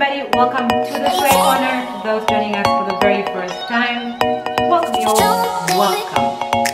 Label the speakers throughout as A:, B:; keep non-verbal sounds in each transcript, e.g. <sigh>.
A: everybody, welcome to the Square Corner. those joining us for the very first time, welcome welcome.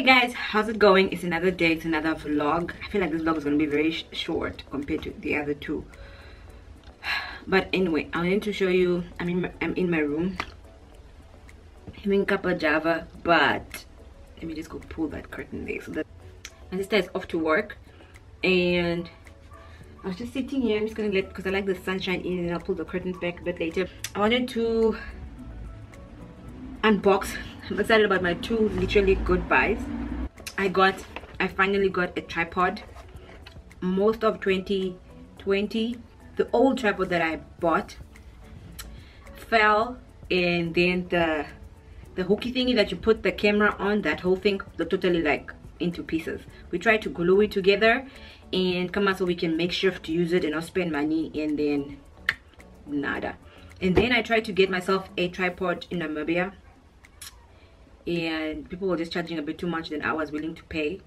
A: Hey guys how's it going? It's another day it's another vlog. I feel like this vlog is going to be very sh short compared to the other two. But anyway i wanted to show you i mean i'm in my room. Having kappa java but let me just go pull that curtain there so that my sister is off to work. And I was just sitting here. I'm just gonna let because I like the sunshine in and I'll pull the curtains back a bit later. I wanted to unbox i'm excited about my two literally good buys i got i finally got a tripod. Most of 2020 the old tripod that i bought fell and then the the hooky thingy that you put the camera on that whole thing totally like into pieces. We tried to glue it together and come out so we can make sure to use it and not spend money and then nada. And then i tried to get myself a tripod in namibia and people were just charging a bit too much than I was willing to pay.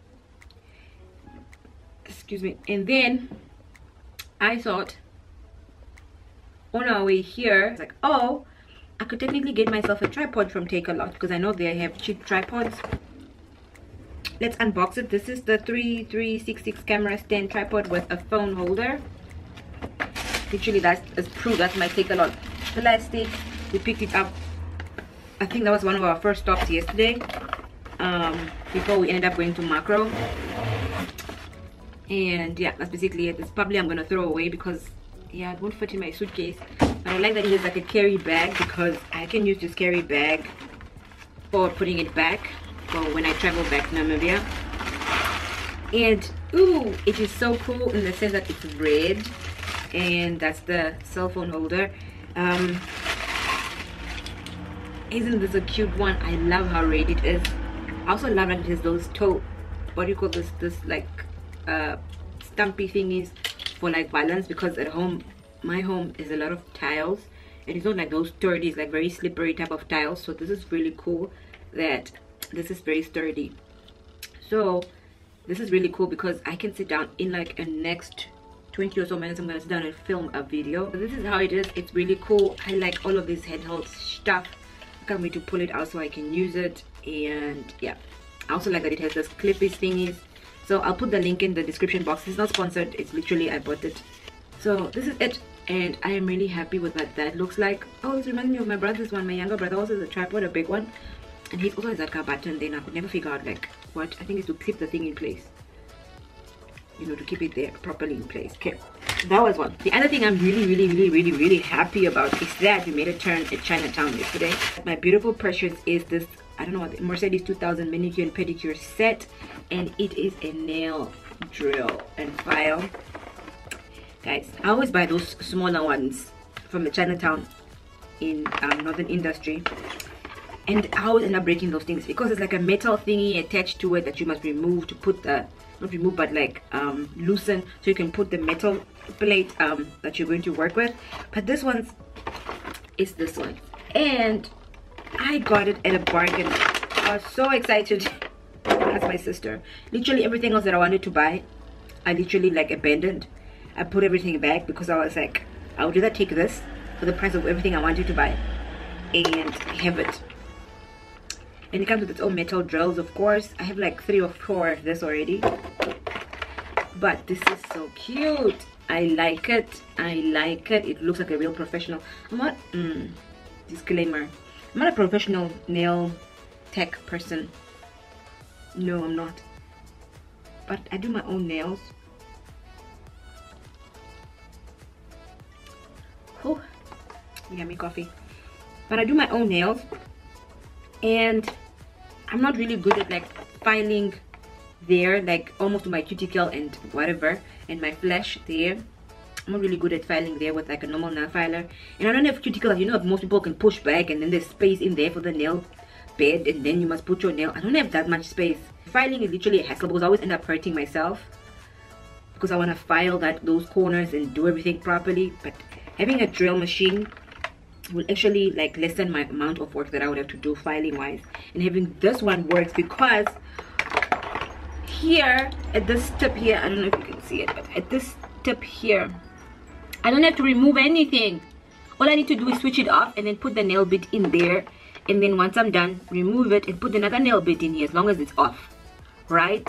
A: Excuse me. And then I thought on our way here like oh I could technically get myself a tripod from Takealot because I know they have cheap tripods. Let's unbox it. This is the 3366 camera stand tripod with a phone holder. Literally that's, proof that's my Takealot plastic. We picked it up I think that was one of our first stops yesterday um, before we ended up going to Makro and yeah that's basically it. It's probably I'm gonna throw away because yeah it won't fit in my suitcase. But I like that it has like a carry bag because I can use this carry bag for putting it back for when I travel back to Namibia. And ooh it is so cool in the sense that it's red and that's the cell phone holder. Um, isn't this a cute one? I love how red it is. I also love that it has those toe what do you call this this like uh stumpy thingies for like balance because at home my home is a lot of tiles and it's not like those sturdy it's like very slippery type of tiles so this is really cool that this is very sturdy. So this is really cool because i can sit down in like a next 20 or so minutes i'm gonna sit down and film a video. This is how it is it's really cool. I like all of this handheld stuff can't wait to pull it out so I can use it? And yeah. I also like that it has this clippy thingies. So I'll put the link in the description box. It's not sponsored. It's literally I bought it. So this is it. And I am really happy with what that looks like. Oh this reminds me of my brother's one. My younger brother also has a tripod a big one. And he also has that car button then I could never figure out like what. I think is to clip the thing in place you know to keep it there properly in place. Okay. That was one. The other thing i'm really really really really really happy about is that we made a turn at chinatown yesterday. My beautiful precious is this i don't know what the mercedes 2000 manicure and pedicure set and it is a nail drill and file. Guys i always buy those smaller ones from the chinatown in um, northern industry. And I always end up breaking those things because it's like a metal thingy attached to it that you must remove to put the not remove but like um, loosen so you can put the metal plate um, that you're going to work with. But this one is this one. And I got it at a bargain. I was so excited. <laughs> That's my sister. Literally everything else that I wanted to buy I literally like abandoned. I put everything back because I was like I would rather take this for the price of everything I wanted to buy? And have it and it comes with its own metal drills of course i have like three or four of this already but this is so cute i like it i like it it looks like a real professional i'm not mm, disclaimer i'm not a professional nail tech person. No, I'm not. But I do my own nails. Oh, yummy coffee. But I do my own nails. And I'm not really good at like filing there, like almost my cuticle and whatever, and my flesh there. I'm not really good at filing there with like a normal nail filer. And I don't have cuticles, you know, most people can push back and then there's space in there for the nail bed and then you must put your nail. I don't have that much space. Filing is literally a hassle because I always end up hurting myself because I want to file that those corners and do everything properly. But having a drill machine will actually like lessen my amount of work that I would have to do filing wise. And having this one works because here at this tip here, I don't know if you can see it, but at this tip here, I don't have to remove anything. All I need to do is switch it off and then put the nail bit in there. And then once I'm done, remove it and put another nail bit in here as long as it's off. Right?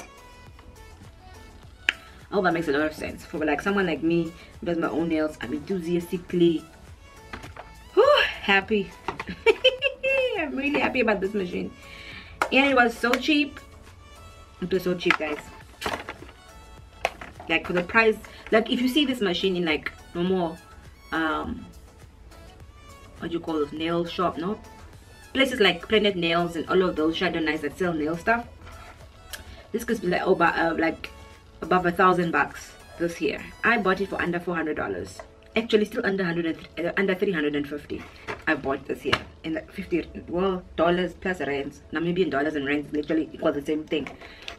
A: I hope that makes a lot of sense. For like someone like me who does my own nails, I'm enthusiastically happy. <laughs> I'm really happy about this machine. And it was so cheap. It was so cheap, guys. Like for the price, like if you see this machine in like no more um what do you call those nail shop no places like planet nails and all of those shadow knives that sell nail stuff this could be like over uh, like above a thousand bucks this year i bought it for under 400 dollars actually still under 100 uh, under 350 i bought this year in the 50 well dollars plus rands namibian dollars and rands literally equal the same thing.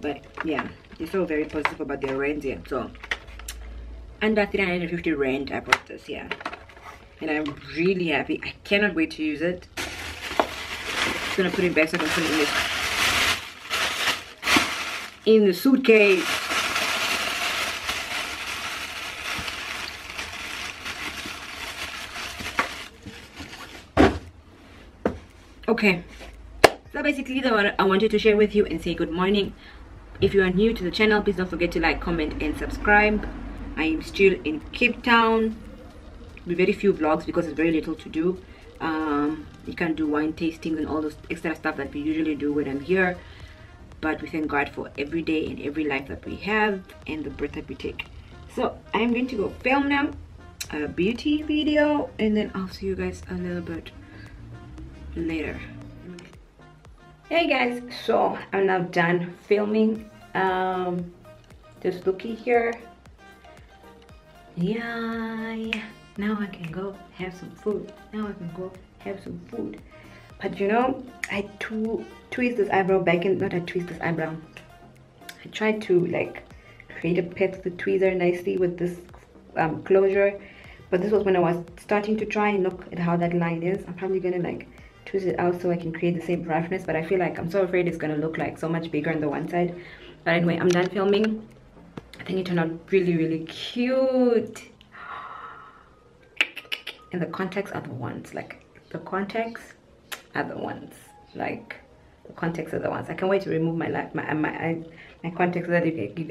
A: But yeah they feel very positive about their rands here so. Under 350 rand i bought this yeah and i'm really happy. I cannot wait to use it. Just gonna put it back so i can put it in the, in the suitcase okay. So basically i wanted to share with you and say good morning. If you are new to the channel please don't forget to like comment and subscribe. I am still in Cape Town. With very few vlogs because it's very little to do. Um, you can do wine tastings and all those extra stuff that we usually do when I'm here. But we thank God for every day and every life that we have and the breath that we take. So I'm going to go film now a beauty video and then I'll see you guys a little bit later. Hey guys so I'm now done filming. Um, just looking here. Yeah, now i can go have some food. Now i can go have some food. But you know i to twist this eyebrow back in not i twist this eyebrow. I tried to like create a pet the tweezer nicely with this um, closure. But this was when i was starting to try and look at how that line is. I'm probably gonna like twist it out so i can create the same roughness but i feel like i'm so afraid it's gonna look like so much bigger on the one side but anyway i'm done filming I think it turned out really, really cute. And the contacts are the ones, like the contacts are the ones, like the contacts are the ones. I can't wait to remove my my my my, my contacts so that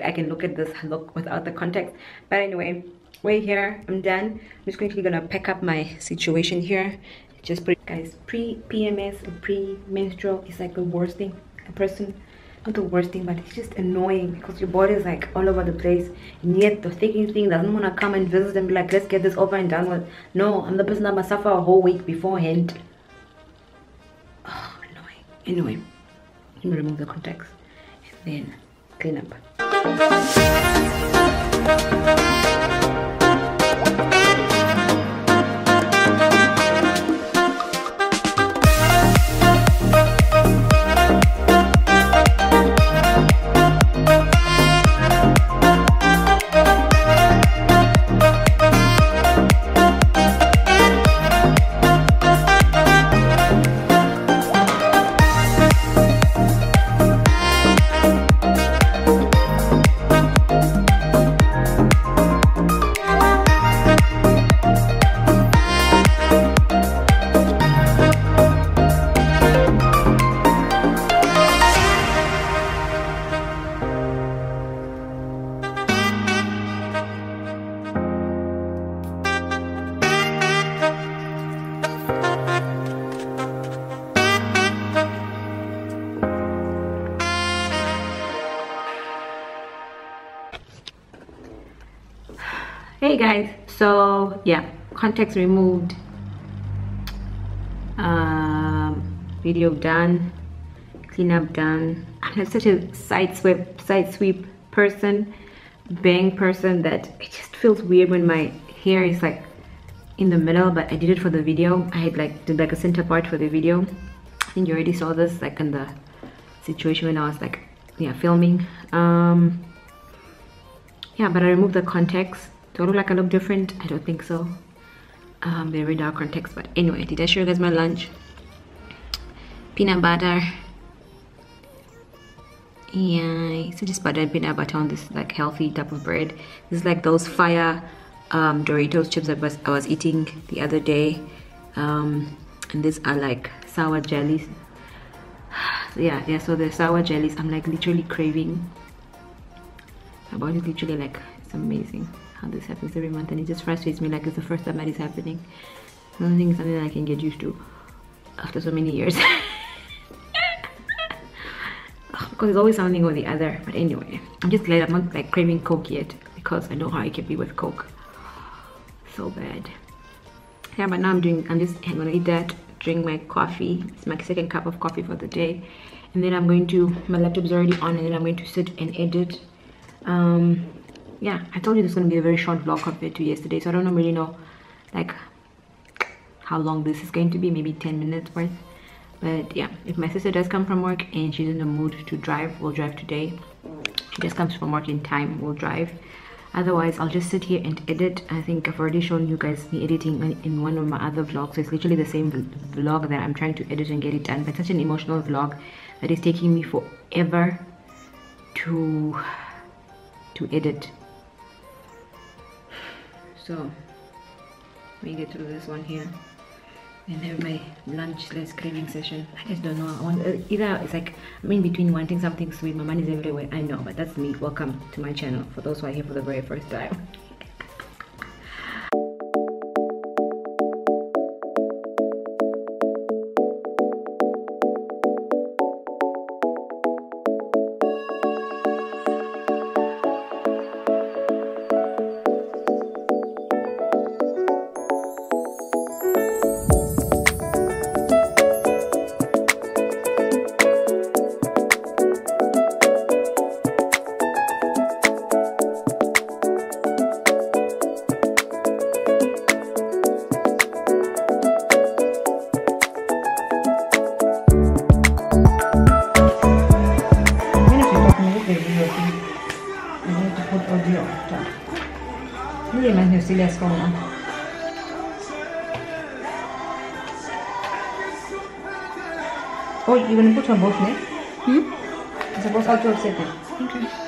A: I can look at this look without the contacts. But anyway, we're here. I'm done. I'm just quickly gonna pack up my situation here. Just put guys pre PMS or pre menstrual is like the worst thing. A person not the worst thing but it's just annoying because your body is like all over the place. And yet the thinking thing doesn't want to come and visit and be like let's get this over and done with. No i'm the person that must suffer a whole week beforehand. Oh annoying. Anyway let me remove the contacts and then clean up hey guys so yeah contacts removed. Um, video done cleanup done. I'm such a side sweep side sweep person bang person that it just feels weird when my hair is like in the middle but i did it for the video. I had like did like a center part for the video. I think you already saw this like in the situation when i was like yeah filming. Um yeah but i removed the contacts do i look like i look different. I don't think so. Um very dark context but anyway did i show you guys my lunch? Peanut butter. Yeah so just butter peanut butter on this like healthy type of bread. This is like those fire um, Doritos chips I was, I was eating the other day. Um, and these are like sour jellies. So <sighs> yeah yeah so the sour jellies. I'm like literally craving. My body literally like it's amazing how this happens every month and it just frustrates me like it's the first time that is happening. I don't think it's something that I can get used to after so many years. <laughs> Because it's always something or the other but anyway I'm just glad I'm not like craving coke yet because I know how I can be with coke. So bad. Yeah but now i'm doing i'm just i'm gonna eat that drink my coffee it's my second cup of coffee for the day and then i'm going to my laptop's already on and then i'm going to sit and edit um yeah i told you going to be a very short vlog compared to yesterday so i don't really know like how long this is going to be maybe 10 minutes worth. But yeah if my sister does come from work and she's in the mood to drive we'll drive today. She just comes from work in time we'll drive. Otherwise i'll just sit here and edit. I think i've already shown you guys me editing in one of my other vlogs. It's literally the same vlog that i'm trying to edit and get it done but such an emotional vlog that is taking me forever to to edit so let me get through this one here. And have my lunch slash craving session. I just don't know. I want uh, either it's like i'm in between wanting something sweet my money's everywhere. I know but that's me. Welcome to my channel for those who are here for the very first time Oh, you're gonna put on both, ne? Hmm? I suppose I'll do it. Okay.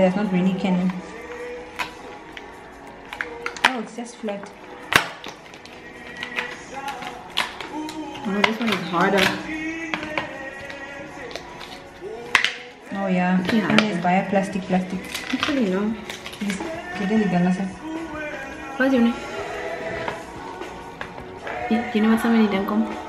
A: It's not really can. Oh, it's just flat. Oh, this one is harder. Oh yeah, yeah. and it's bio plastic plastic.
B: Actually no.
A: Kita hilang asal.
B: What's your name? Yeah,